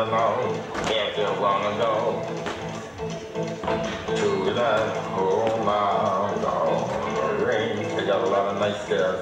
just let me know if to the to that home out on the range. They got a lot of nice girls.